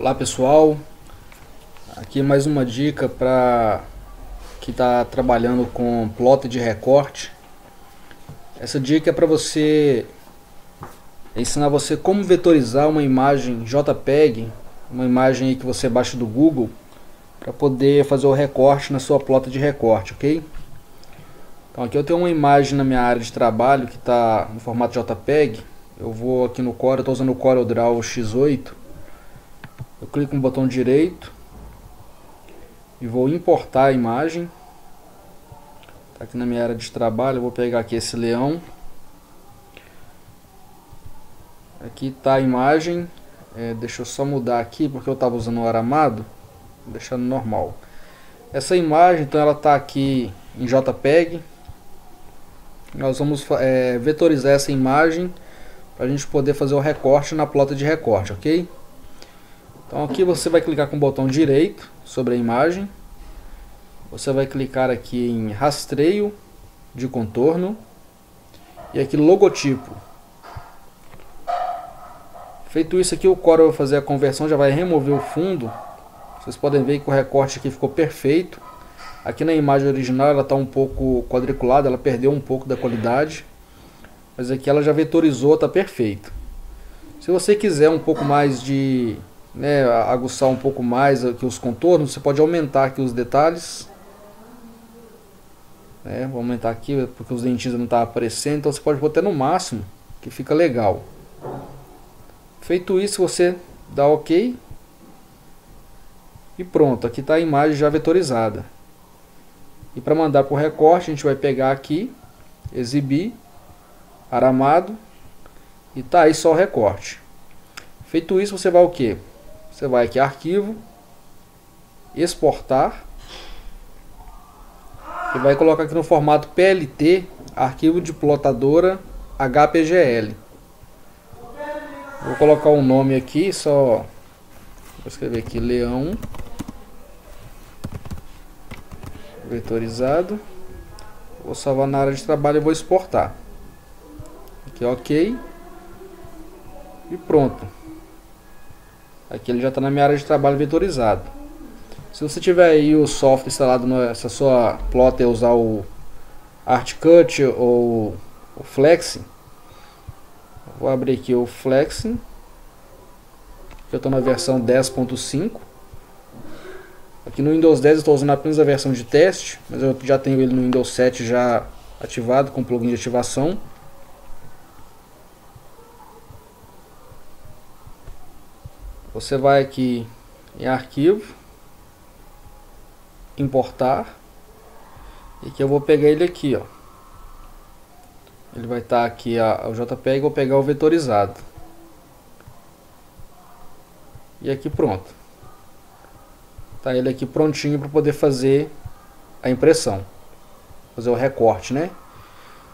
Olá pessoal, aqui mais uma dica para que está trabalhando com plot de recorte. Essa dica é para você ensinar você como vetorizar uma imagem JPEG, uma imagem que você baixa do Google, para poder fazer o recorte na sua plota de recorte, ok? Então aqui eu tenho uma imagem na minha área de trabalho que está no formato JPEG. Eu vou aqui no Core, estou usando o CorelDRAW X8 eu clico no botão direito e vou importar a imagem. Tá aqui na minha área de trabalho, eu vou pegar aqui esse leão. Aqui está a imagem. É, deixa eu só mudar aqui porque eu estava usando o aramado. Vou deixar no normal. Essa imagem, então, ela está aqui em JPEG. Nós vamos é, vetorizar essa imagem para a gente poder fazer o recorte na plota de recorte, ok? Então aqui você vai clicar com o botão direito sobre a imagem. Você vai clicar aqui em rastreio de contorno e aqui logotipo. Feito isso aqui o Corel vai fazer a conversão, já vai remover o fundo. Vocês podem ver que o recorte aqui ficou perfeito. Aqui na imagem original ela está um pouco quadriculada, ela perdeu um pouco da qualidade. Mas aqui ela já vetorizou, está perfeito. Se você quiser um pouco mais de né, aguçar um pouco mais aqui os contornos, você pode aumentar aqui os detalhes. Né, vou aumentar aqui porque os dentinhos não estão tá aparecendo, então você pode botar no máximo, que fica legal. Feito isso, você dá OK. E pronto, aqui está a imagem já vetorizada. E para mandar para o recorte, a gente vai pegar aqui, exibir, aramado, e tá aí só o recorte. Feito isso, você vai o que? Você vai aqui arquivo, exportar e vai colocar aqui no formato PLT, arquivo de plotadora HPGL. Vou colocar um nome aqui, só vou escrever aqui leão vetorizado. Vou salvar na área de trabalho e vou exportar. Aqui OK. E pronto. Aqui ele já está na minha área de trabalho vetorizado. Se você tiver aí o software instalado nessa sua plotter usar o ArtCut ou o Flexing, vou abrir aqui o Flexing. Eu estou na versão 10.5. Aqui no Windows 10 eu estou usando apenas a versão de teste, mas eu já tenho ele no Windows 7 já ativado com plugin de ativação. Você vai aqui em arquivo, importar, e que eu vou pegar ele aqui, ó. Ele vai estar tá aqui a, o JPEG, vou pegar o vetorizado. E aqui pronto. Tá ele aqui prontinho para poder fazer a impressão. Fazer o recorte, né?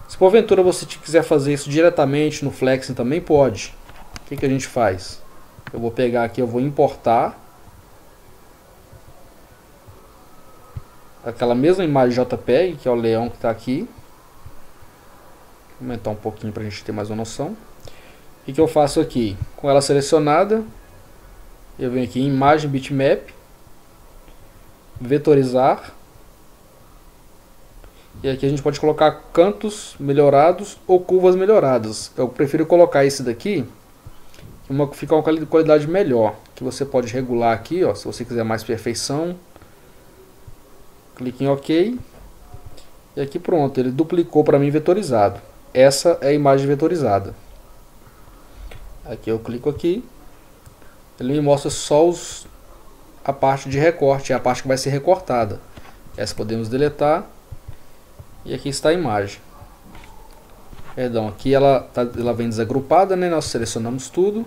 Se porventura você quiser fazer isso diretamente no Flexing também pode. O que, que a gente faz? Eu vou pegar aqui, eu vou importar aquela mesma imagem JPEG, que é o leão que está aqui. Vou aumentar um pouquinho para a gente ter mais uma noção. O que eu faço aqui? Com ela selecionada, eu venho aqui em imagem bitmap, vetorizar. E aqui a gente pode colocar cantos melhorados ou curvas melhoradas. Eu prefiro colocar esse daqui uma, ficar uma qualidade melhor, que você pode regular aqui, ó, se você quiser mais perfeição. Clique em OK. E aqui pronto, ele duplicou para mim vetorizado. Essa é a imagem vetorizada. Aqui eu clico aqui. Ele me mostra só os, a parte de recorte, é a parte que vai ser recortada. Essa podemos deletar. E aqui está a imagem. Perdão, aqui ela, tá, ela vem desagrupada, né? Nós selecionamos tudo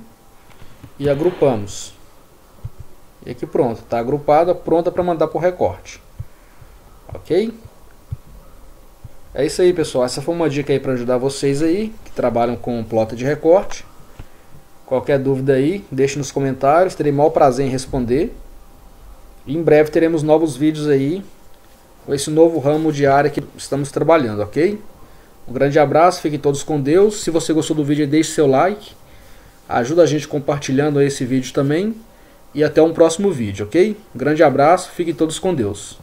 e agrupamos. E aqui pronto, está agrupada, pronta para mandar para o recorte. Ok? É isso aí, pessoal. Essa foi uma dica aí para ajudar vocês aí que trabalham com plota de recorte. Qualquer dúvida aí, deixe nos comentários. Terei maior prazer em responder. E em breve teremos novos vídeos aí com esse novo ramo de área que estamos trabalhando, ok? Um grande abraço, fiquem todos com Deus. Se você gostou do vídeo, deixe seu like. Ajuda a gente compartilhando esse vídeo também. e até um próximo vídeo, ok? Grande abraço, fiquem todos com Deus.